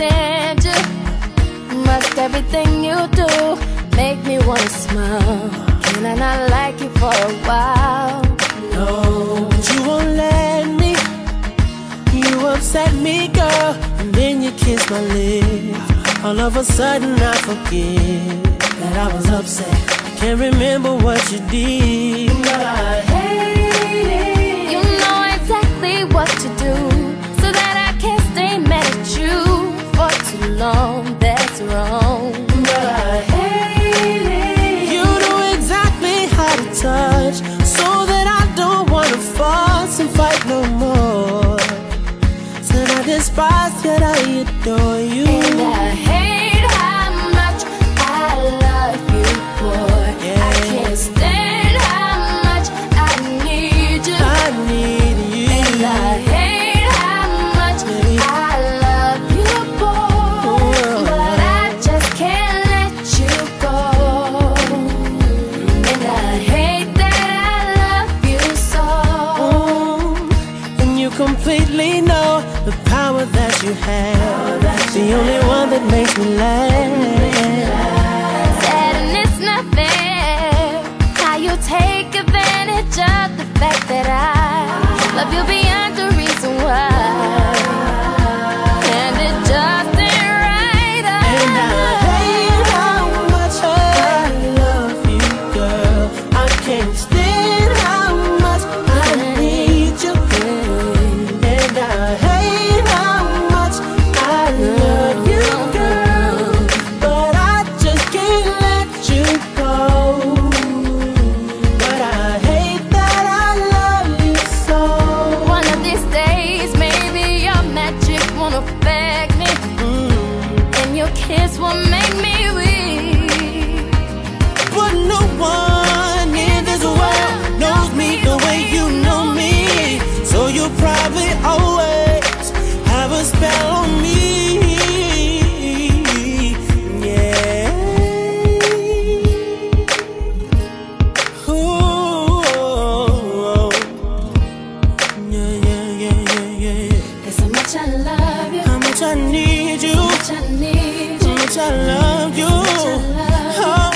can't you. Must everything you do make me wanna smile. Can I not like you for a while? No, but you won't let me. You upset me, girl, and then you kiss my lips. All of a sudden, I forget that I was upset. I can't remember what you did, but I hate it. You know exactly what to do despise, yet I adore you. And I hate how much I love you, boy. I can't stand how much I need you. I need you. And I hate how much Baby. I love you, boy. But I just can't let you go. And I hate that I love you so. Mm, And you completely know the that you have. The only one that makes me laugh. Kiss will make me weak. But no one in this world knows me the way you know me. So you probably always have a spell on me. Yeah. Ooh. Yeah, yeah, yeah, yeah, yeah. How much I love you, How much I need you, how much I need you, I love you. Oh.